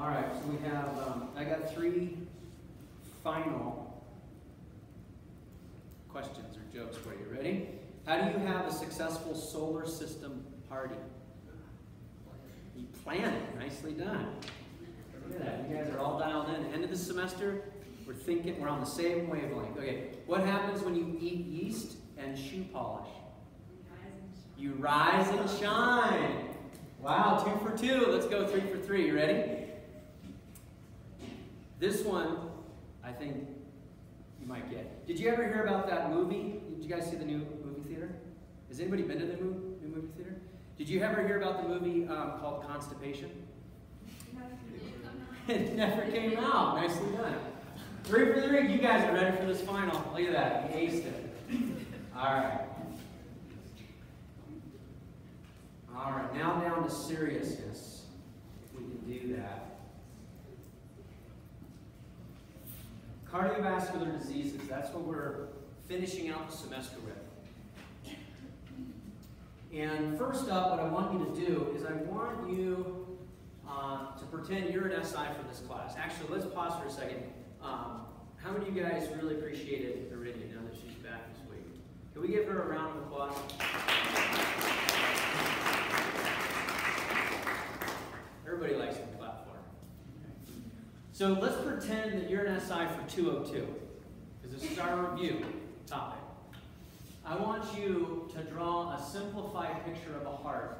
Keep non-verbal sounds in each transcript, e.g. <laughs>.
All right, so we have, um, I got three final questions or jokes for you. Ready? How do you have a successful solar system party? You plan it. Nicely done. Look at that. You guys are all dialed in. End of the semester, we're thinking, we're on the same wavelength. Okay, what happens when you eat yeast and shoe polish? You rise and shine. Wow, two for two. Let's go three for three. You ready? This one, I think you might get. Did you ever hear about that movie? Did you guys see the new movie theater? Has anybody been to the new, movie theater? Did you ever hear about the movie um, called Constipation? it never came out. Nicely done. Three for three. You guys are ready for this final. Look at that. You aced it. All right. All right. Now down to seriousness. If we can do that. Cardiovascular diseases, that's what we're finishing out the semester with. And first up, what I want you to do is I want you uh, to pretend you're an SI for this class. Actually, let's pause for a second. Um, how many of you guys really appreciated Iridian now that she's back this week? Can we give her a round of applause? Everybody likes her. So let's pretend that you're an SI for 202, because this is our review topic. I want you to draw a simplified picture of a heart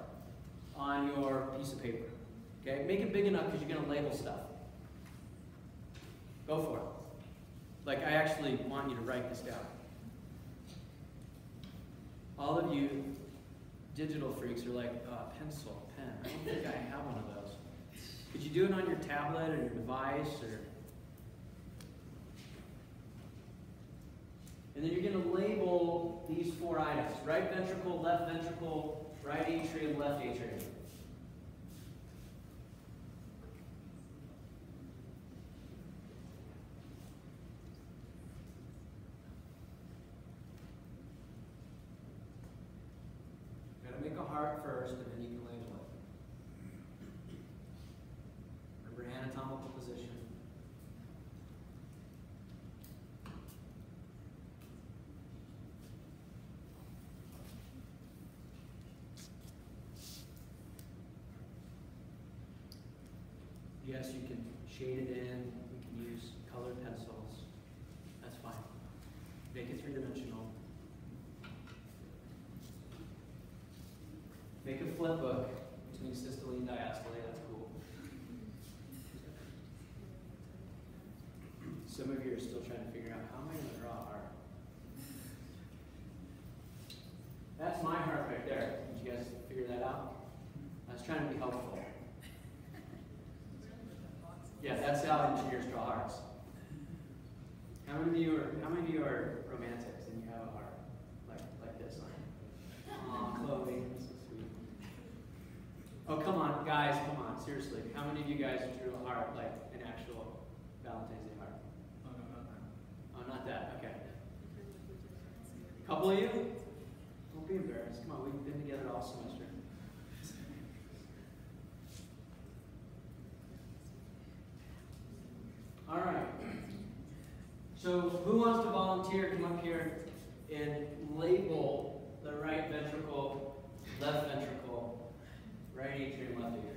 on your piece of paper. Okay? Make it big enough because you're going to label stuff. Go for it. Like, I actually want you to write this down. All of you digital freaks are like, uh, pencil, pen. I don't think I have one of those. Could you do it on your tablet or your device or And then you're going to label these four items. Right ventricle, left ventricle, right atrium, left atrium. Got to make a heart first, and then you can label it. Remember anatomical position. Yes, you can shade it in, you can use colored pencils, that's fine. Make it three-dimensional. Make a flip book between systole and diastole, that's cool. Some of you are still trying to figure out, how am I gonna draw a heart? That's my heart right there. Did you guys figure that out? I was trying to be helpful. Yeah, that's draw hearts. How many of you are how many of you are romantics and you have a heart like like this one? Aw, Chloe, so sweet. Oh come on, guys, come on, seriously. How many of you guys drew a heart like an actual Valentine's Day heart? Oh, no, not that. Oh, not that. Okay. Couple of you? Don't be embarrassed. Come on, we've been together all semester. All right. So who wants to volunteer? Come up here and label the right ventricle, left ventricle, right atrium, left atrium.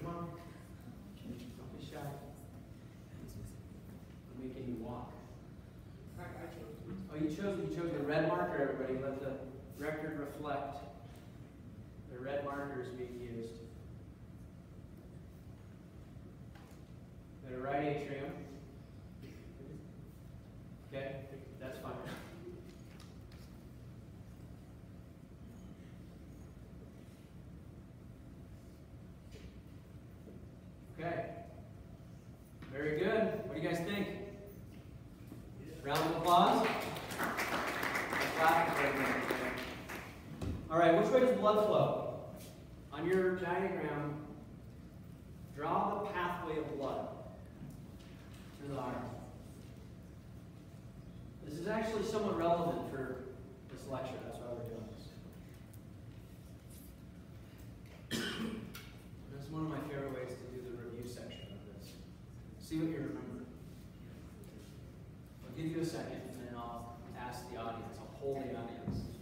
Come on. Don't be shy. I'm making you walk. I, I chose. Oh, you chose you chose the red marker, everybody. Let the record reflect. The red marker is being used. The right atrium. Okay, that's fine. Okay. Very good. What do you guys think? Round of applause. All right, which way does blood flow? On your diagram, desire. This is actually somewhat relevant for this lecture. That's why we're doing this. <coughs> That's one of my favorite ways to do the review section of this. See what you remember. I'll give you a second, and then I'll ask the audience. I'll poll the audience.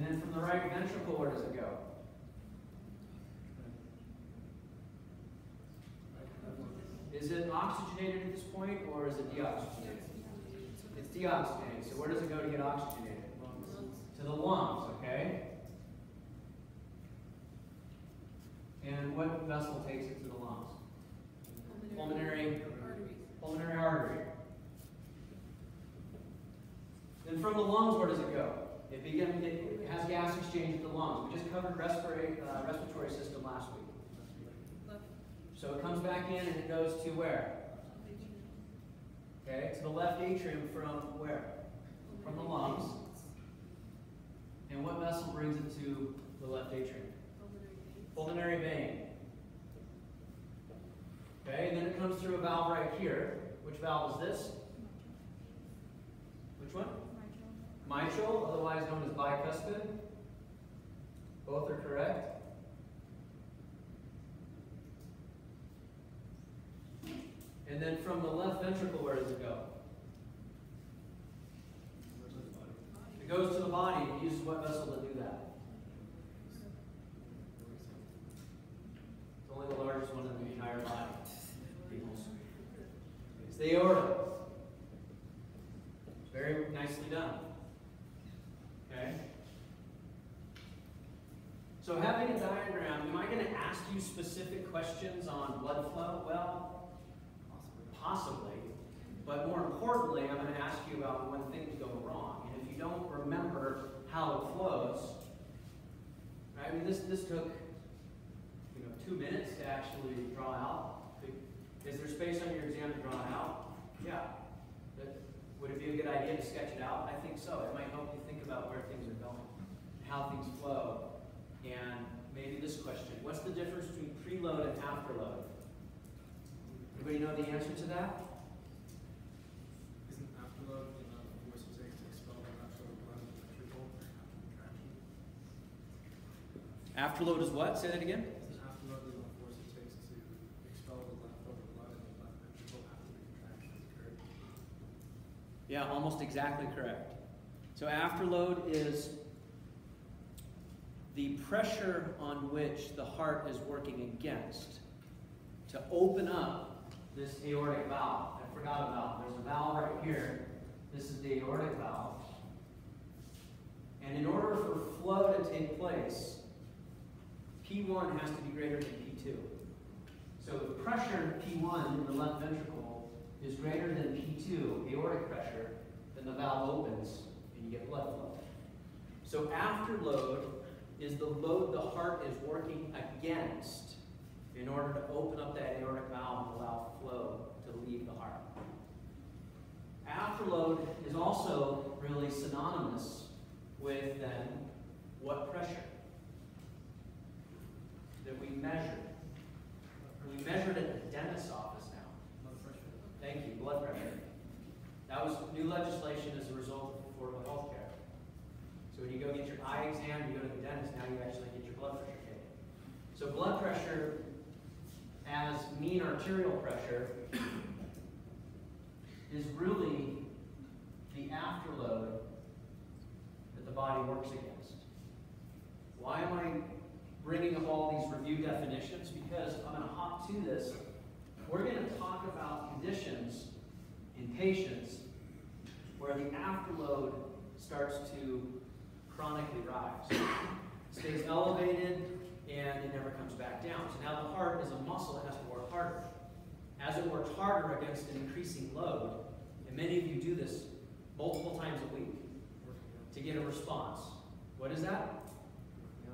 And then from the right ventricle, where does it go? Is it oxygenated at this point, or is it deoxygenated? It's deoxygenated. So where does it go to get oxygenated? To the lungs, okay? And what vessel takes it to the lungs? Pulmonary, pulmonary artery. Then from the lungs, where does it go? It begin, it has gas exchange with the lungs. We just covered respiratory, uh, respiratory system last week. So it comes back in and it goes to where? Okay, to the left atrium from where? From the lungs. And what vessel brings it to the left atrium? Pulmonary vein. Okay, and then it comes through a valve right here. Which valve is this? Which one? Mitral, otherwise known as bicuspid. Both are correct. And then from the left ventricle, where does it go? It goes to the body. It uses what vessel to do that? It's only the largest one in the entire body. It's the aorta. Very nicely done. Okay? So having a diagram, am I going to ask you specific questions on blood flow? Well, Possibly. But more importantly, I'm going to ask you about when things go wrong. And if you don't remember how it flows, right? I mean, this, this took, you know, two minutes to actually draw out. Is there space on your exam to draw it out? Yeah. But would it be a good idea to sketch it out? I think so. It might help you think about where things are going, how things flow. And maybe this question, what's the difference between preload and afterload? Anybody know the answer to that? Isn't afterload the amount of force it takes to expel the natural blood in the after Afterload is what? Say that again. Isn't afterload the amount of force it takes to expel the leftover blood in the left ventricle after the contraction has occurred? Yeah, almost exactly correct. So afterload is the pressure on which the heart is working against to open up this aortic valve. I forgot a valve. There's a valve right here. This is the aortic valve. And in order for flow to take place, P1 has to be greater than P2. So the pressure P1 in the left ventricle is greater than P2, aortic pressure, then the valve opens and you get blood flow. So afterload is the load the heart is working against in order to open up that aortic valve and allow flow to leave the heart. Afterload is also really synonymous with then what pressure that we measured. We measured at the dentist's office now. Blood pressure. Thank you, blood pressure. That was new legislation as a result of affordable health care. So when you go get your eye exam, you go to the dentist, now you actually get your blood pressure taken. So blood pressure as mean arterial pressure is really the afterload that the body works against. Why am I bringing up all these review definitions? Because I'm going to hop to this. We're going to talk about conditions in patients where the afterload starts to chronically rise. stays elevated and it never comes back down. So now the heart is a muscle that has to work harder. As it works harder against an increasing load, and many of you do this multiple times a week to get a response. What is that?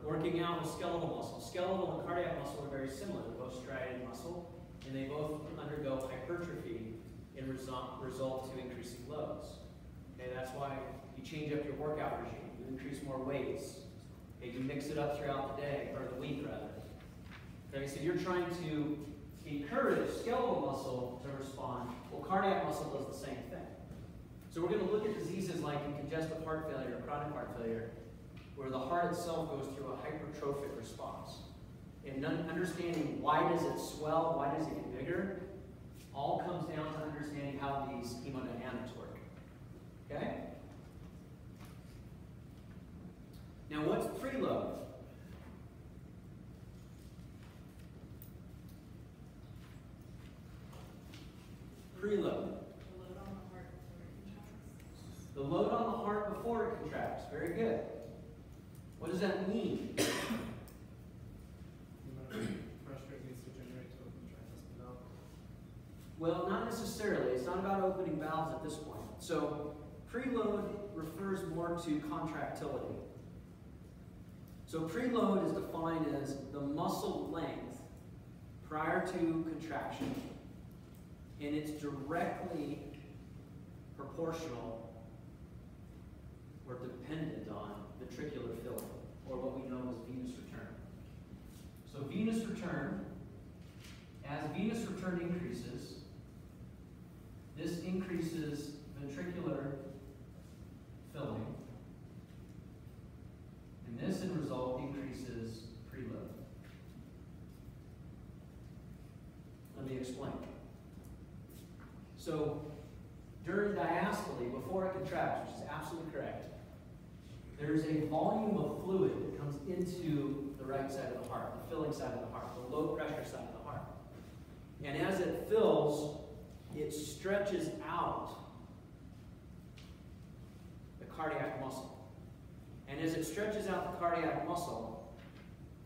Working out with skeletal muscle. Skeletal and cardiac muscle are very similar. They're both striated muscle, and they both undergo hypertrophy in result, result to increasing loads. Okay, that's why you change up your workout regime. Increase more weights. Okay, you mix it up throughout the day, or the week rather. Okay, so you're trying to encourage skeletal muscle to respond. Well, cardiac muscle does the same thing. So we're going to look at diseases like congestive heart failure or chronic heart failure, where the heart itself goes through a hypertrophic response. And understanding why does it swell, why does it get bigger, all comes down to understanding how these hemodynamics work. Okay? Now what's preload? Preload. The load on the heart before it contracts. Very good. What does that mean? <coughs> Well, not necessarily. It's not about opening valves at this point. So, preload refers more to contractility. So, preload is defined as the muscle length prior to contraction, and it's directly proportional or dependent on ventricular filling, or what we know as venous return. So, venous return, as venous return increases, this increases ventricular filling, and this in result increases preload. Let me explain. So, during diastole, before it contracts, which is absolutely correct, there's a volume of fluid that comes into the right side of the heart, the filling side of the heart, the low pressure side of the heart. And as it fills, it stretches out the cardiac muscle. And as it stretches out the cardiac muscle,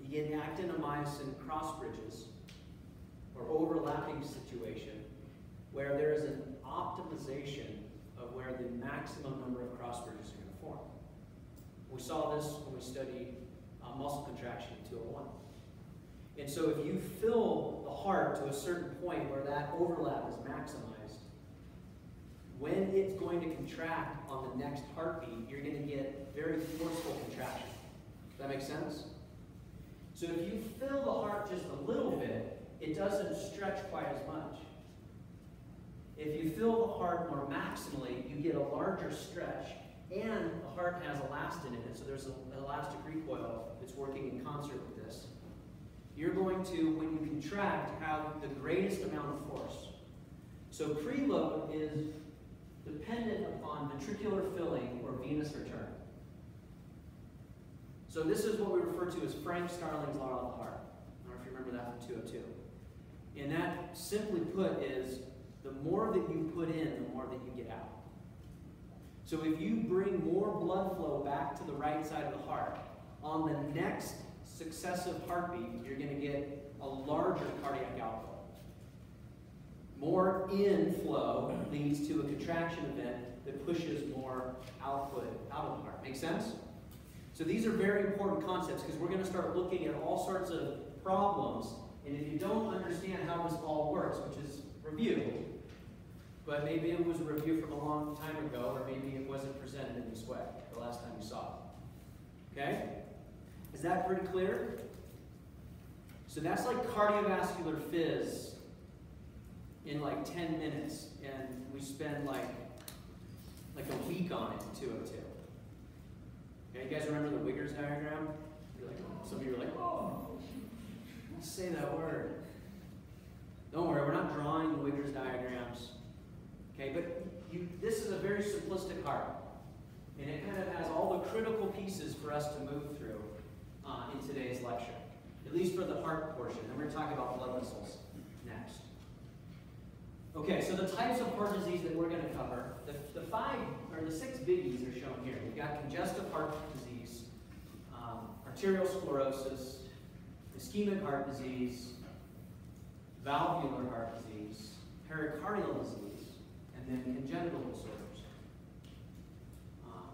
you get actin-myosin cross bridges or overlapping situation where there is an optimization of where the maximum number of cross bridges are going to form. We saw this when we studied uh, muscle contraction in 201. And so if you fill the heart to a certain point where that overlap is maximized, when it's going to contract on the next heartbeat, you're going to get very forceful contraction. Does that make sense? So if you fill the heart just a little bit, it doesn't stretch quite as much. If you fill the heart more maximally, you get a larger stretch, and the heart has elastin in it, so there's an elastic recoil that's working in concert with this. You're going to, when you contract, have the greatest amount of force. So preload is dependent upon ventricular filling or venous return. So this is what we refer to as Frank Starling's law of the heart. I don't know if you remember that from 202. And that, simply put, is the more that you put in, the more that you get out. So if you bring more blood flow back to the right side of the heart, on the next successive heartbeat, you're going to get a larger cardiac output. More inflow leads to a contraction event that pushes more output out of the heart. Make sense? So these are very important concepts because we're going to start looking at all sorts of problems. And if you don't understand how this all works, which is review, but maybe it was a review from a long time ago, or maybe it wasn't presented in this way the last time you saw it. Okay? Is that pretty clear? So that's like cardiovascular phys in like 10 minutes, and we spend like like a week on it in 202. Okay, you guys remember the Wiggers diagram? Like, some of you are like, oh, say that word. Don't worry, we're not drawing Wiggers diagrams. Okay, but you, this is a very simplistic heart. And it kind of has all the critical pieces for us to move through uh, in today's lecture, at least for the heart portion. And we're going to talk about blood vessels. Okay, so the types of heart disease that we're going to cover, the, the five or the six biggies are shown here. We've got congestive heart disease, um, arterial sclerosis, ischemic heart disease, valvular heart disease, pericardial disease, and then congenital disorders. Um,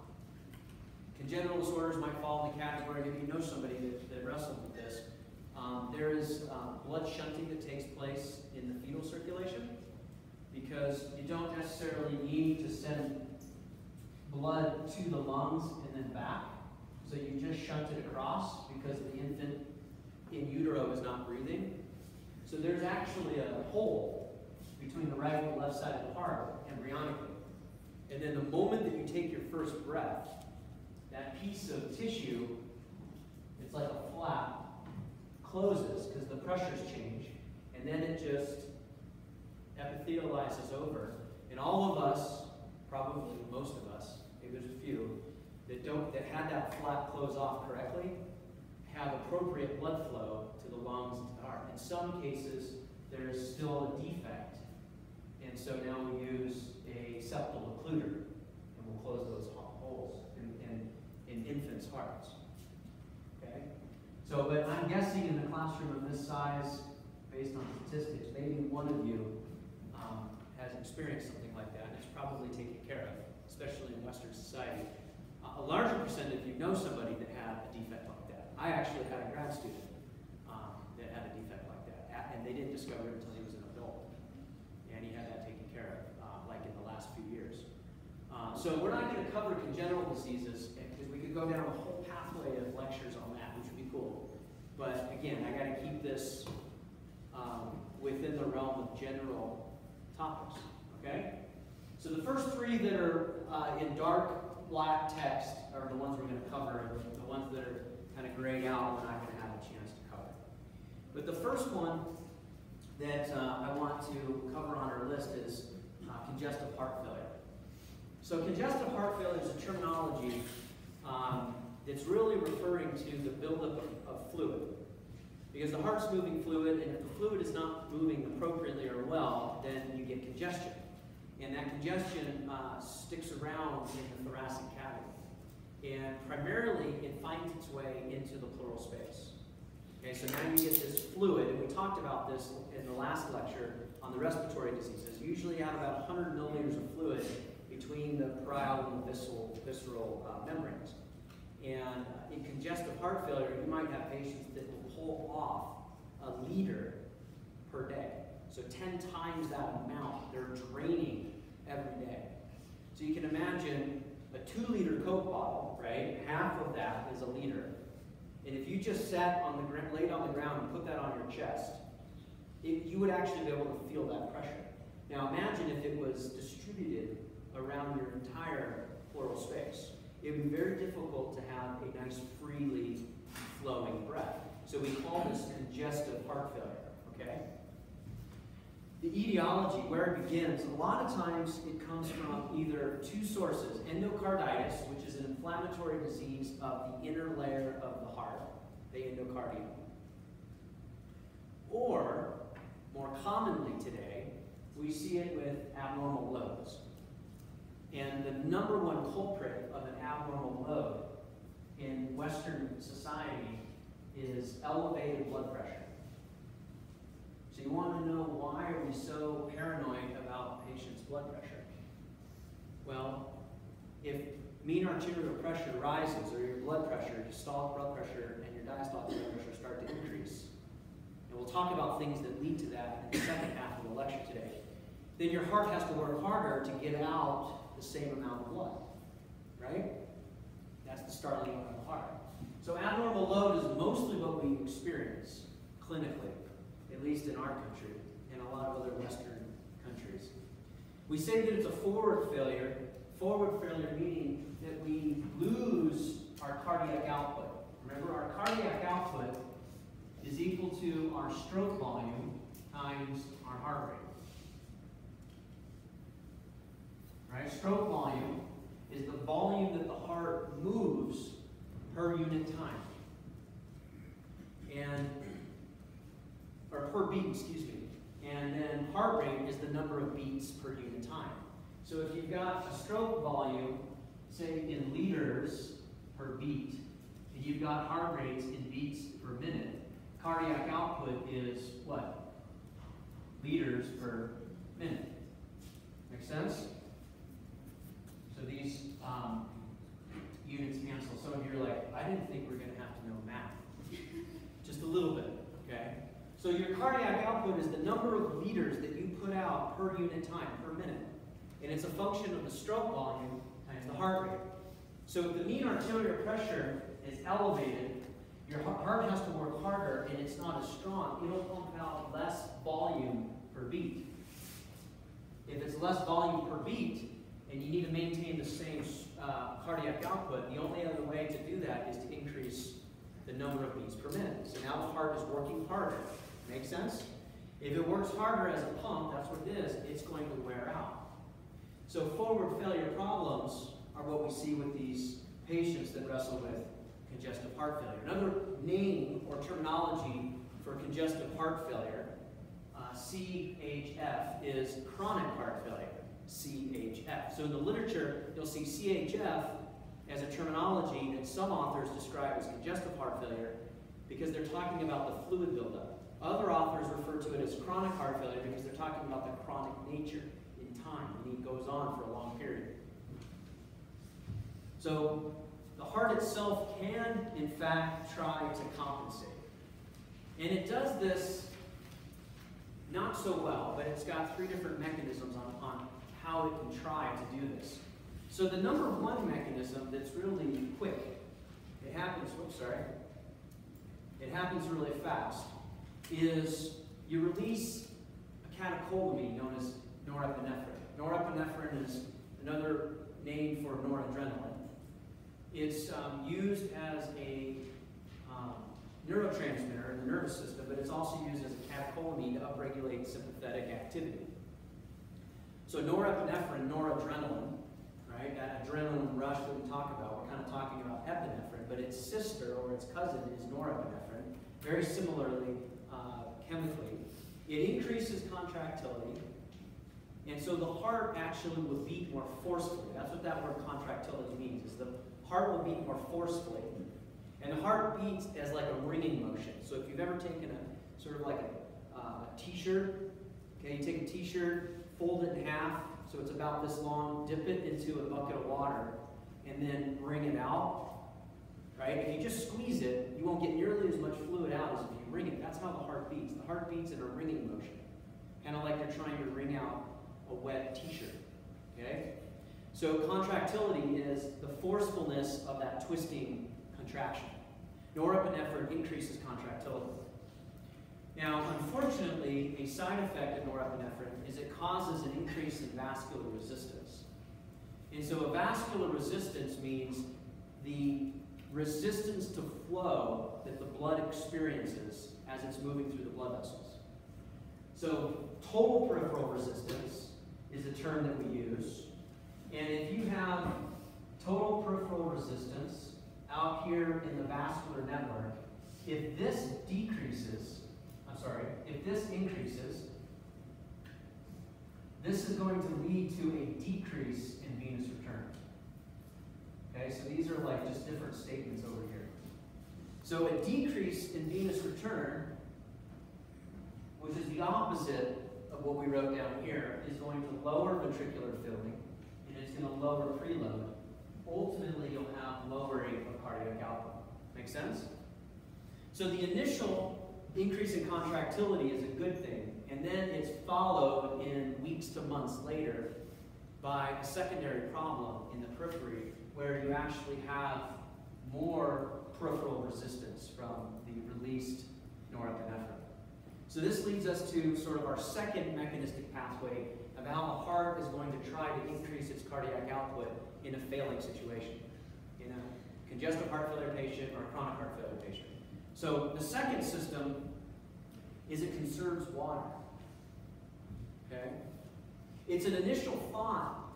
congenital disorders might fall in the category, if you know somebody that, that wrestled with this, um, there is uh, blood shunting that takes place in the fetal circulation because you don't necessarily need to send blood to the lungs and then back. So you just shunt it across because the infant in utero is not breathing. So there's actually a hole between the right and left side of the heart embryonically. And then the moment that you take your first breath, that piece of tissue, it's like a flap, closes because the pressures change, and then it just epithelializes over. And all of us, probably most of us, maybe there's a few, that don't that had that flap close off correctly, have appropriate blood flow to the lungs and to the heart. In some cases, there's still a defect. And so now we use a septal occluder, and we'll close those holes in, in, in infants' hearts. Okay? So, but I'm guessing in a classroom of this size, based on statistics, maybe one of you has experienced something like that, and it's probably taken care of, especially in Western society. A larger percentage of you know somebody that had a defect like that. I actually had a grad student um, that had a defect like that, and they didn't discover it until he was an adult, and he had that taken care of, uh, like in the last few years. Uh, so we're not going to cover congenital diseases because we could go down a whole pathway of lectures on that, which would be cool. But again, I got to keep this um, within the realm of general topics. Okay? So the first three that are uh, in dark black text are the ones we're going to cover, and the ones that are kind of grayed out, we're not going to have a chance to cover. But the first one that uh, I want to cover on our list is uh, congestive heart failure. So congestive heart failure is a terminology um, that's really referring to the buildup of, of fluid. Because the heart's moving fluid, and if the fluid is not moving appropriately or well, then you get congestion. And that congestion uh, sticks around in the thoracic cavity. And primarily, it finds its way into the pleural space. Okay, so now you get this fluid, and we talked about this in the last lecture on the respiratory diseases. You usually have about 100 milliliters of fluid between the parietal and the visceral, visceral uh, membranes. And uh, in congestive heart failure, you might have patients that will pull off a liter per day. So 10 times that amount they're draining every day. So you can imagine a two liter Coke bottle, right? Half of that is a liter. And if you just sat on the ground, laid on the ground and put that on your chest, it, you would actually be able to feel that pressure. Now imagine if it was distributed around your entire pleural space. It would be very difficult to have a nice freely flowing breath. So we call this congestive heart failure, okay? The etiology, where it begins, a lot of times it comes from either two sources endocarditis, which is an inflammatory disease of the inner layer of the heart, the endocardium, or more commonly today, we see it with abnormal loads. And the number one culprit of an abnormal load in Western society is elevated blood pressure. So you want to know why are we so paranoid about patients' blood pressure? Well, if mean arterial pressure rises or your blood pressure, systolic blood pressure and your diastolic blood pressure start to increase, and we'll talk about things that lead to that in the second half of the lecture today, then your heart has to work harder to get out the same amount of blood, right? That's the starting of the heart. So abnormal load is mostly what we experience clinically, at least in our country and a lot of other Western countries. We say that it's a forward failure, forward failure meaning that we lose our cardiac output. Remember, our cardiac output is equal to our stroke volume times our heart rate. Right? Stroke volume is the volume that the heart moves per unit time. And, or per beat, excuse me. And then heart rate is the number of beats per unit time. So if you've got a stroke volume, say in liters per beat, and you've got heart rates in beats per minute, cardiac output is what? Liters per minute. Make sense? So these um, units cancel. Some of you are like, I didn't think we are going to have to know math. Just a little bit, okay? So your cardiac output is the number of liters that you put out per unit time, per minute. And it's a function of the stroke volume times the heart rate. So if the mean arterial pressure is elevated, your heart has to work harder and it's not as strong. It'll pump out less volume per beat. If it's less volume per beat, and you need to maintain the same uh, cardiac output, the only other way to do that is to increase the number of beats per minute. So now the heart is working harder. Make sense? If it works harder as a pump, that's what it is, it's going to wear out. So forward failure problems are what we see with these patients that wrestle with congestive heart failure. Another name or terminology for congestive heart failure, uh, CHF, is chronic heart failure. CHF. So in the literature, you'll see CHF as a terminology that some authors describe as congestive heart failure because they're talking about the fluid buildup. Other authors refer to it as chronic heart failure because they're talking about the chronic nature in time, and it goes on for a long period. So the heart itself can, in fact, try to compensate. And it does this not so well, but it's got three different mechanisms on, on how it can try to do this. So the number one mechanism that's really quick, it happens, whoops, sorry, it happens really fast, is you release a catecholamine known as norepinephrine. Norepinephrine is another name for noradrenaline. It's um, used as a um, neurotransmitter in the nervous system, but it's also used as a catecholamine to upregulate sympathetic activity. So norepinephrine, noradrenaline, right? That adrenaline rush that we talk about, we're kind of talking about epinephrine, but its sister or its cousin is norepinephrine. Very similarly, uh, chemically, it increases contractility, and so the heart actually will beat more forcefully. That's what that word contractility means, is the heart will beat more forcefully. And the heart beats as like a wringing motion. So if you've ever taken a sort of like a uh, t-shirt, okay, you take a t-shirt, fold it in half, so it's about this long, dip it into a bucket of water, and then wring it out. Right? If you just squeeze it, you won't get nearly as much fluid out as if you wring it. That's how the heart beats. The heart beats in a wringing motion. Kind of like you're trying to wring out a wet t-shirt. Okay? So contractility is the forcefulness of that twisting contraction. Norepinephrine increases contractility. Now, unfortunately, a side effect of norepinephrine is it causes an increase in vascular resistance. And so a vascular resistance means the resistance to flow that the blood experiences as it's moving through the blood vessels. So total peripheral resistance is a term that we use. And if you have total peripheral resistance out here in the vascular network, if this decreases, I'm sorry, if this increases, this is going to lead to a decrease in venous return. Okay, so these are like just different statements over here. So a decrease in venous return, which is the opposite of what we wrote down here, is going to lower ventricular filling, and it's going to lower preload. Ultimately, you'll have lowering of cardiac output. Make sense? So the initial increase in contractility is a good thing, and then it's followed in weeks to months later by a secondary problem in the periphery where you actually have more peripheral resistance from the released norepinephrine. So this leads us to sort of our second mechanistic pathway of how the heart is going to try to increase its cardiac output in a failing situation, in a congestive heart failure patient or a chronic heart failure patient. So the second system is it conserves water. Okay? It's an initial thought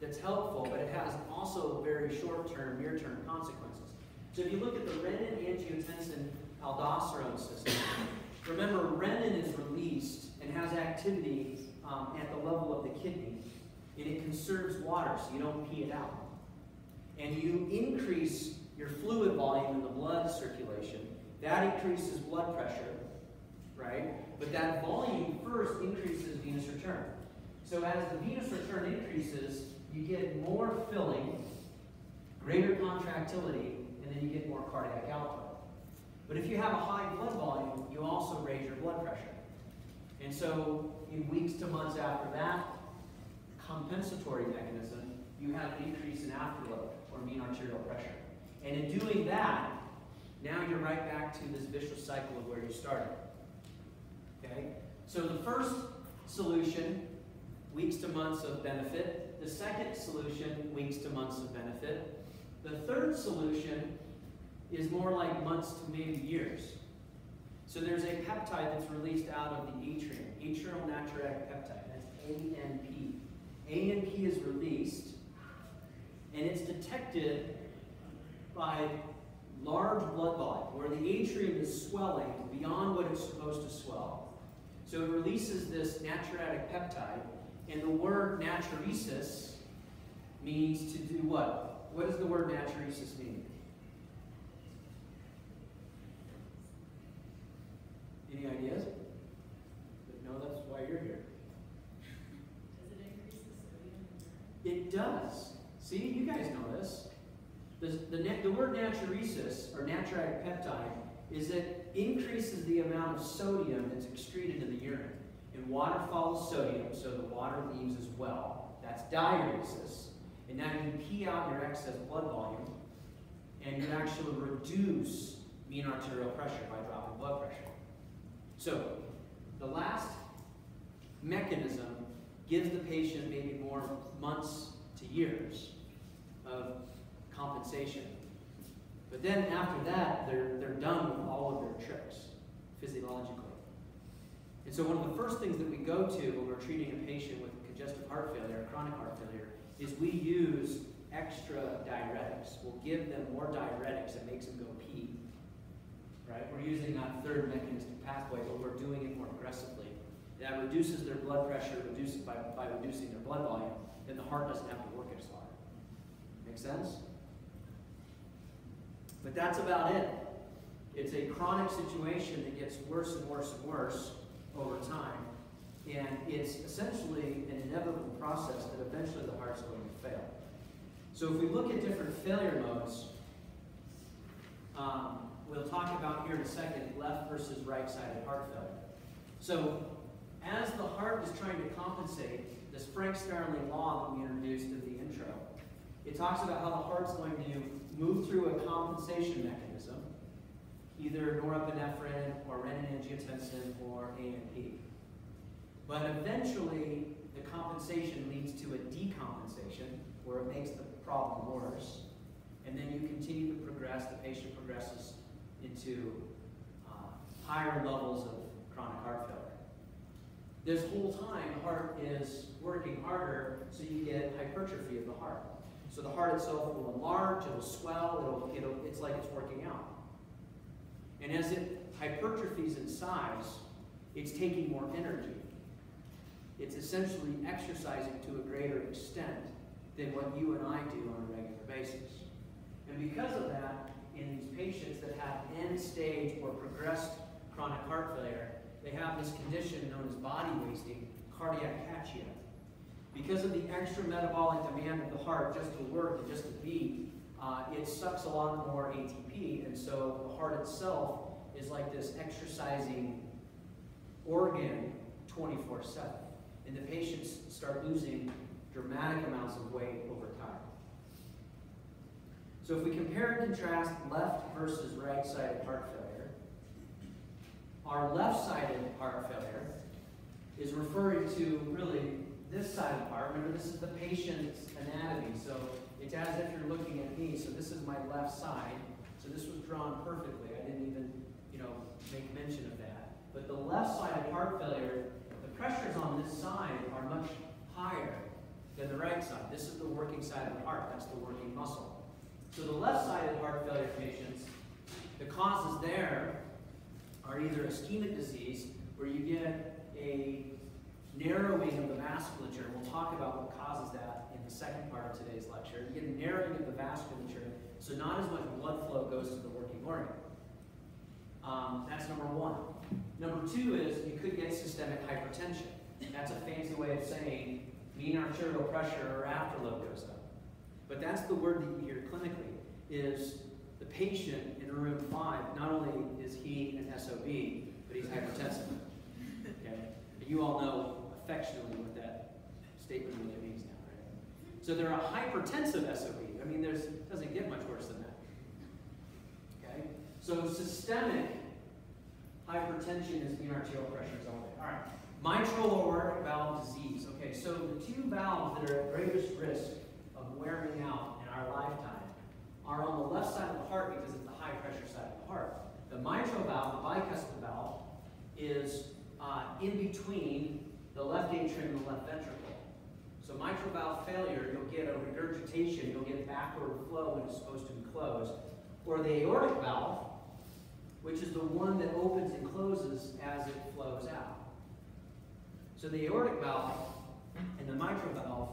that's helpful, but it has also very short-term, near-term consequences. So if you look at the renin-angiotensin aldosterone system, remember renin is released and has activity um, at the level of the kidney, and it conserves water so you don't pee it out. And you increase your fluid volume in the blood circulation, that increases blood pressure, right? But that volume first increases venous return. So as the venous return increases, you get more filling, greater contractility, and then you get more cardiac output. But if you have a high blood volume, you also raise your blood pressure. And so in weeks to months after that compensatory mechanism, you have an increase in afterload or mean arterial pressure. And in doing that, now you're right back to this vicious cycle of where you started. Okay? So the first solution, weeks to months of benefit. The second solution, weeks to months of benefit. The third solution is more like months to maybe years. So there's a peptide that's released out of the atrium, atrial natriuretic peptide. That's ANP. ANP is released, and it's detected by large blood volume, where the atrium is swelling beyond what it's supposed to swell. So it releases this natriuretic peptide, and the word natriuresis means to do what? What does the word natriuresis mean? Any ideas? But No, that's why you're here. Does it increase the sodium It does. See, you guys know this. The, the, the word natriuresis, or natriuretic peptide, is it increases the amount of sodium that's excreted in the urine. And water follows sodium, so the water leaves as well. That's diuresis. And now you pee out your excess blood volume, and you actually reduce mean arterial pressure by dropping blood pressure. So, the last mechanism gives the patient maybe more months to years of compensation. But then after that, they're, they're done with all of their tricks physiologically. And so one of the first things that we go to when we're treating a patient with congestive heart failure, chronic heart failure, is we use extra diuretics. We'll give them more diuretics that makes them go pee. Right? We're using that third mechanistic pathway, but we're doing it more aggressively. That reduces their blood pressure, reduces by, by reducing their blood volume, then the heart doesn't have to work as hard. Make sense? But that's about it. It's a chronic situation that gets worse and worse and worse over time. And it's essentially an inevitable process that eventually the heart's going to fail. So if we look at different failure modes, um, we'll talk about here in a second left versus right-sided heart failure. So as the heart is trying to compensate, this Frank Starling law that we introduced in the intro, it talks about how the heart's going to move through a compensation mechanism, either norepinephrine or renin-angiotensin or ANP. But eventually, the compensation leads to a decompensation, where it makes the problem worse. And then you continue to progress, the patient progresses into uh, higher levels of chronic heart failure. This whole time, the heart is working harder, so you get hypertrophy of the heart. So the heart itself will enlarge, it'll swell, it'll, it'll, it's like it's working out. And as it hypertrophies in size, it's taking more energy. It's essentially exercising to a greater extent than what you and I do on a regular basis. And because of that, in these patients that have end stage or progressed chronic heart failure, they have this condition known as body wasting, cardiac cachexia. Because of the extra metabolic demand of the heart just to work and just to beat, uh, it sucks a lot more ATP, and so the heart itself is like this exercising organ 24 7. And the patients start losing dramatic amounts of weight over time. So if we compare and contrast left versus right-sided heart failure, our left-sided heart failure is referring to really this side of heart. Remember, this is the patient's anatomy, so it's as if you're looking at me. So this is my left side. So this was drawn perfectly. I didn't even, you know, make mention of that. But the left-sided heart failure, the pressures on this side are much higher than the right side. This is the working side of the heart. That's the working muscle. So the left-sided heart failure patients, the causes there are either ischemic disease, where you get a narrowing of the vasculature. We'll talk about what causes that in the second part of today's lecture. You get a narrowing of the vasculature, so not as much blood flow goes to the working organ. Um, that's number one. Number two is you could get systemic hypertension. That's a fancy way of saying mean arterial pressure or afterload goes up. But that's the word that you hear clinically, is the patient in room five, not only is he an SOB, but he's hypertensive. Okay? You all know affectionately what that statement really means now, right? So they're a hypertensive SOB. I mean, there's doesn't get much worse than that. Okay? So systemic hypertension is mean arterial pressure is day. All right. Mitral aortic valve disease. Okay, so the two valves that are at greatest risk of wearing out in our lifetime are on the left side of the heart because it's the high pressure side of the heart. The mitral valve, the bicuspid valve, is uh, in between the left atrium and the left ventricle. So mitral valve failure, you'll get a regurgitation, you'll get backward flow when it's supposed to be closed. Or the aortic valve, which is the one that opens and closes as it flows out. So the aortic valve and the mitral valve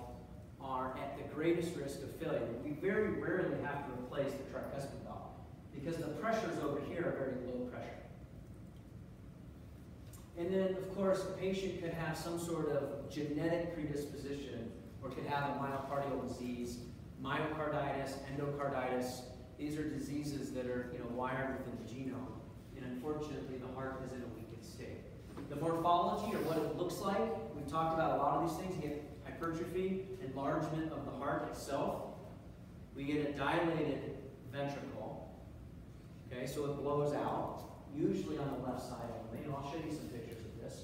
are at the greatest risk of failure. We very rarely have to replace the tricuspid valve because the pressures over here are very low pressure. And then, of course, the patient could have some sort of genetic predisposition or could have a myocardial disease, myocarditis, endocarditis. These are diseases that are you know, wired within the genome. And unfortunately, the heart is in a weakened state. The morphology, or what it looks like, we've talked about a lot of these things. You get hypertrophy, enlargement of the heart itself. We get a dilated ventricle. Okay, so it blows out, usually on the left side only. And I'll show you some pictures this.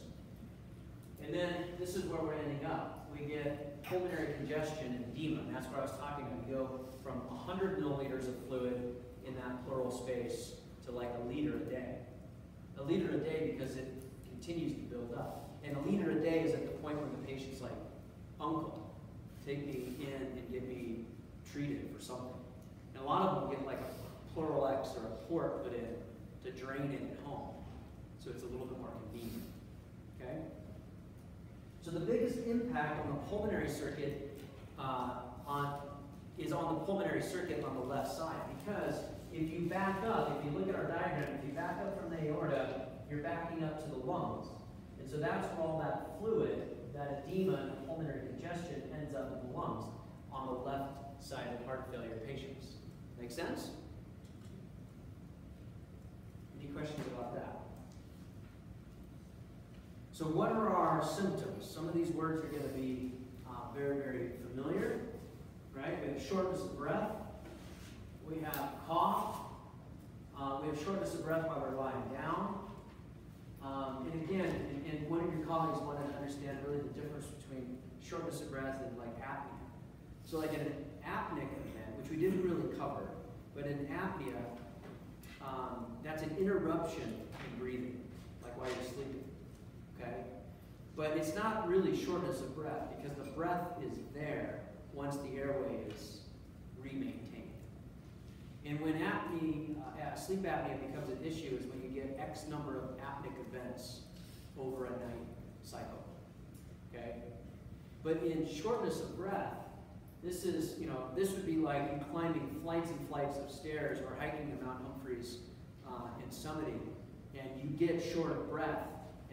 And then this is where we're ending up. We get pulmonary congestion and edema. And that's where I was talking about. We go from 100 milliliters of fluid in that pleural space to like a liter a day. A liter a day because it continues to build up. And a liter a day is at the point where the patient's like, uncle, take me in and get me treated for something. And a lot of them get like a PleurX or a port put in to drain it at home. So it's a little bit more convenient. Okay? So the biggest impact on the pulmonary circuit uh, on, is on the pulmonary circuit on the left side because if you back up, if you look at our diagram, if you back up from the aorta, you're backing up to the lungs. And so that's where all that fluid, that edema and pulmonary congestion ends up in the lungs on the left side of heart failure patients. Make sense? Any questions about that? So what are our symptoms? Some of these words are going to be uh, very, very familiar, right? We have shortness of breath. We have cough. Uh, we have shortness of breath while we're lying down. Um, and again, and, and, one of your colleagues wanted to understand really the difference between shortness of breath and like apnea. So like an apneic event, which we didn't really cover, but in apnea, um, that's an interruption in breathing, like while you're sleeping. Okay? But it's not really shortness of breath because the breath is there once the airway is remaintained. And when apnea, uh, sleep apnea becomes an issue is when you get X number of apneic events over a night cycle. Okay? But in shortness of breath, this is, you know, this would be like climbing flights and flights of stairs or hiking to Mount Humphreys uh, and summiting, and you get short of breath,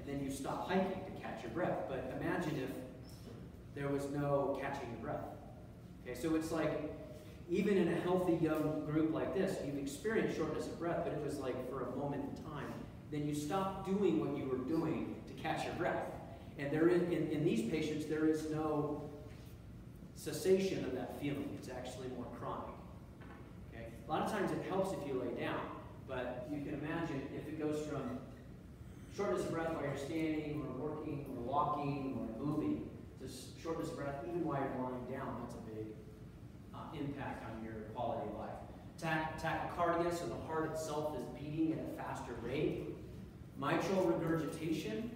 then you stop hiking to catch your breath. But imagine if there was no catching your breath. Okay, so it's like even in a healthy young group like this, you've experienced shortness of breath, but it was like for a moment in time. Then you stop doing what you were doing to catch your breath. And there in, in these patients, there is no cessation of that feeling. It's actually more chronic. Okay? A lot of times it helps if you lay down, but you can imagine if it goes from shortness of breath while you're standing or working or walking or moving to shortness of breath even while you're lying down, that's a big uh, impact on your quality of life. Tach tachycardia, so the heart itself is beating at a faster rate. Mitral regurgitation,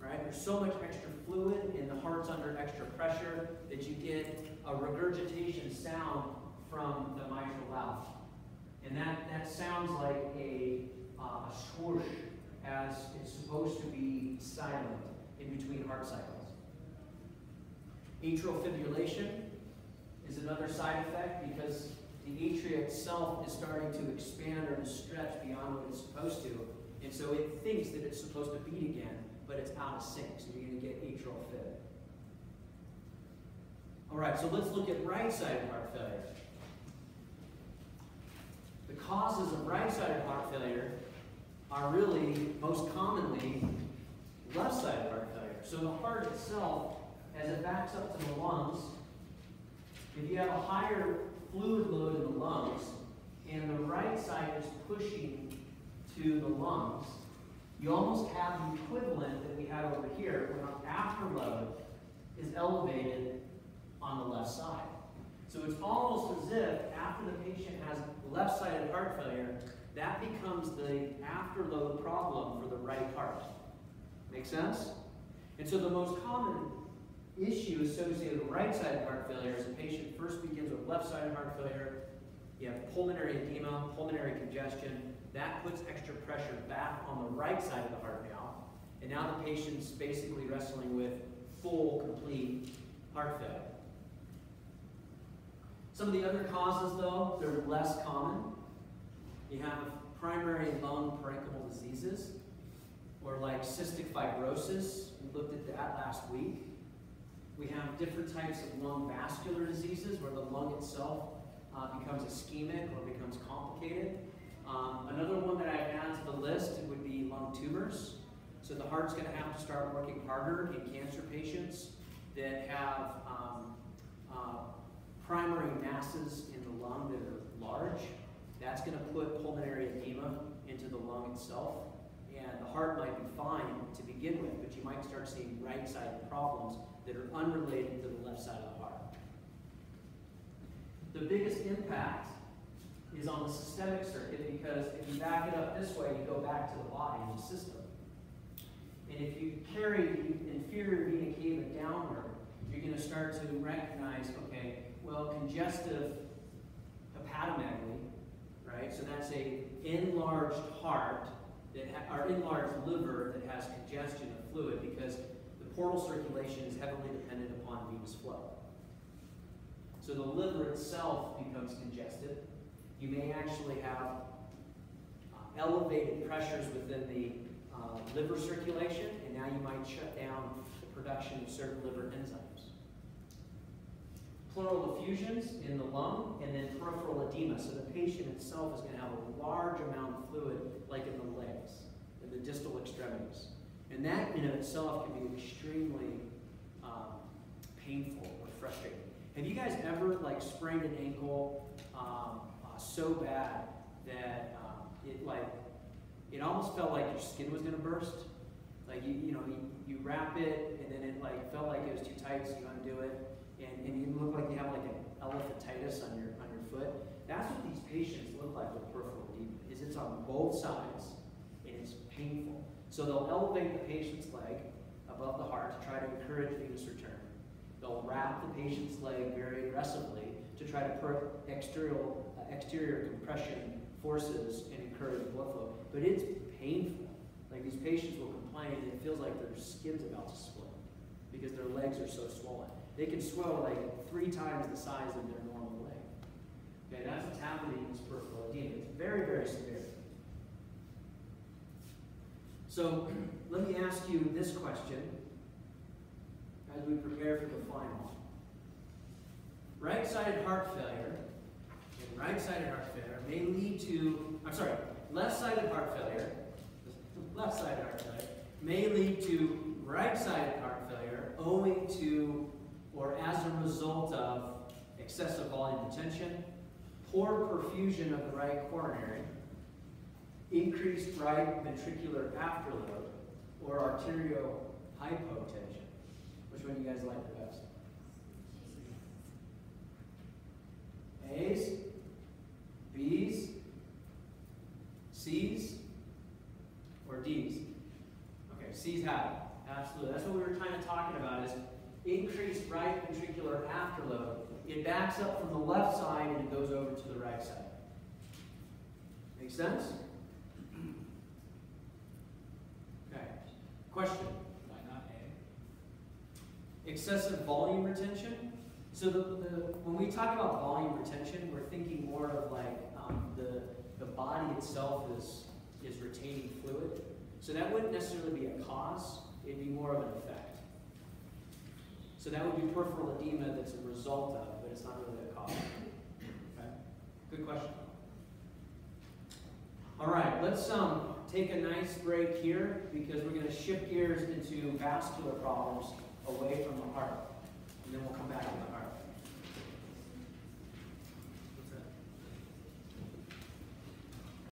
right? There's so much extra fluid and the heart's under extra pressure that you get a regurgitation sound from the mitral valve. And that, that sounds like a, uh, a swoosh as it's supposed to be silent in between heart cycles. Atrial fibrillation is another side effect because the atria itself is starting to expand or to stretch beyond what it's supposed to. And so it thinks that it's supposed to beat again, but it's out of sync, so you're going to get atrial fib. All right, so let's look at right-sided heart failure. The causes of right-sided heart failure are really, most commonly, left-sided heart failure. So the heart itself, as it backs up to the lungs, if you have a higher fluid load in the lungs, and the right side is pushing to the lungs, you almost have the equivalent that we had over here, when our afterload is elevated on the left side. So it's almost as if after the patient has left-sided heart failure, that becomes the afterload problem for the right heart. Make sense? And so the most common issue associated with right-sided heart failure is a patient first begins with left-sided heart failure, you have pulmonary edema, pulmonary congestion, that puts extra pressure back on the right side of the heart now, and now the patient's basically wrestling with full, complete heart failure. Some of the other causes, though, they're less common. You have primary lung parenchymal diseases, or like cystic fibrosis. We looked at that last week. We have different types of lung vascular diseases where the lung itself uh, becomes ischemic or becomes complicated. Um, another one that I add to the list would be lung tumors. So the heart's going to have to start working harder in cancer patients that have um, uh, primary masses in the lung that are large. That's going to put pulmonary edema into the lung itself. And the heart might be fine to begin with, but you might start seeing right side problems that are unrelated to the left side of the heart. The biggest impact is on the systemic circuit because if you back it up this way, you go back to the body and the system. And if you carry the inferior vena cava downward, you're going to start to recognize, okay, well, congestive hepatomegaly, right? So that's a enlarged heart that ha- or enlarged liver that has congestion of fluid because the portal circulation is heavily dependent upon venous flow. So the liver itself becomes congested. You may actually have uh, elevated pressures within the uh, liver circulation, and now you might shut down the production of certain liver enzymes. Pleural effusions in the lung, and then peripheral edema. So the patient itself is going to have a large amount of fluid, like in the legs, in the distal extremities. And that in of itself can be extremely um, painful or frustrating. Have you guys ever like sprained an ankle um, uh, so bad that um, it like it almost felt like your skin was gonna burst? Like you you know you, you wrap it and then it like felt like it was too tight, so you undo it, and, and you look like you have like an elephantitis on your on your foot. That's what these patients look like with peripheral edema. Is it's on both sides and it's painful. So they'll elevate the patient's leg above the heart to try to encourage venous return. They'll wrap the patient's leg very aggressively to try to put exterior, uh, exterior compression forces and encourage blood flow. But it's painful. Like these patients will complain and it feels like their skin's about to split because their legs are so swollen. They can swell like three times the size of their normal leg. Okay, that's what's happening in this peripheral edema. It's very, very severe. So <clears throat> let me ask you this question as we prepare for the final. Right-sided heart failure and right-sided heart failure may lead to, I'm sorry, left-sided heart failure, <laughs> left-sided heart failure may lead to right-sided heart failure owing to or as a result of excessive volume retention, poor perfusion of the right coronary, increased right ventricular afterload, or arterial hypotension. Which one do you guys like the best? A's, B's, C's, or D's? Okay, C's have it. absolutely. That's what we were kind of talking about is increased right ventricular afterload. It backs up from the left side and it goes over to the right side. Make sense? Okay. Question? Why not A? Excessive volume retention. So the, the when we talk about volume retention, we're thinking more of like um, the the body itself is is retaining fluid. So that wouldn't necessarily be a cause; it'd be more of an effect. So that would be peripheral edema that's a result of, but it's not really a cause. Okay, good question. All right, let's um take a nice break here because we're going to shift gears into vascular problems away from the heart, and then we'll come back to the heart.